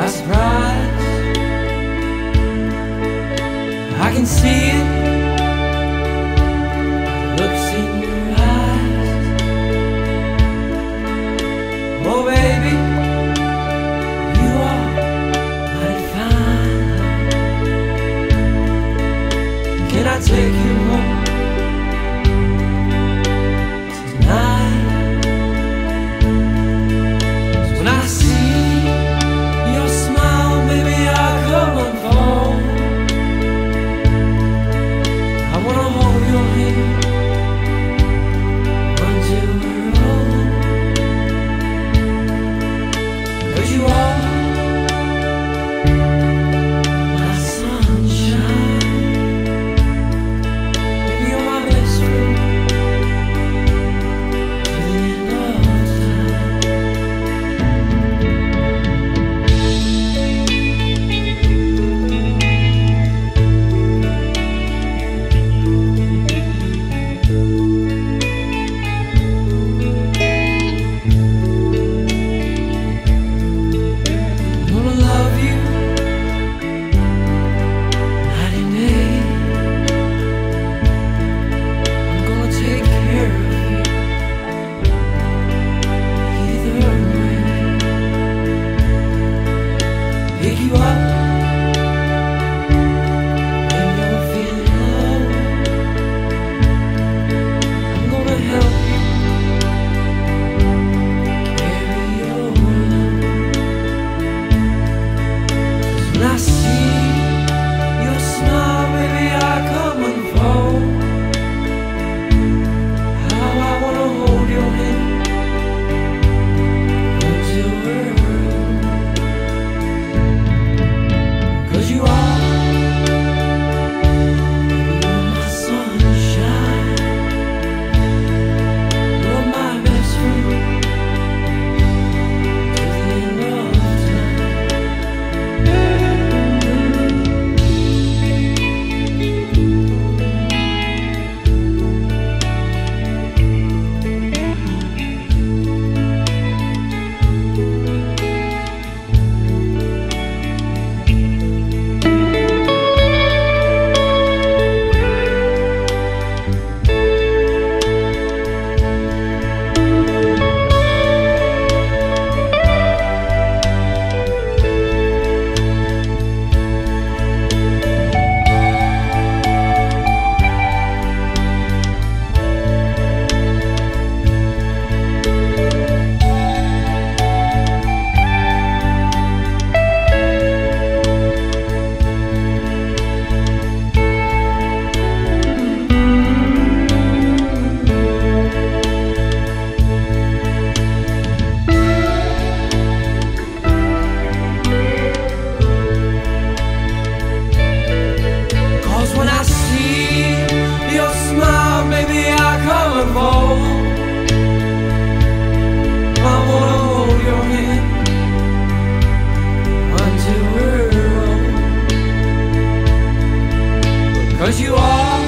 by surprise. I can see it. Looks in your eyes. Oh, baby, you are mighty fine. Can I take you? Cause you are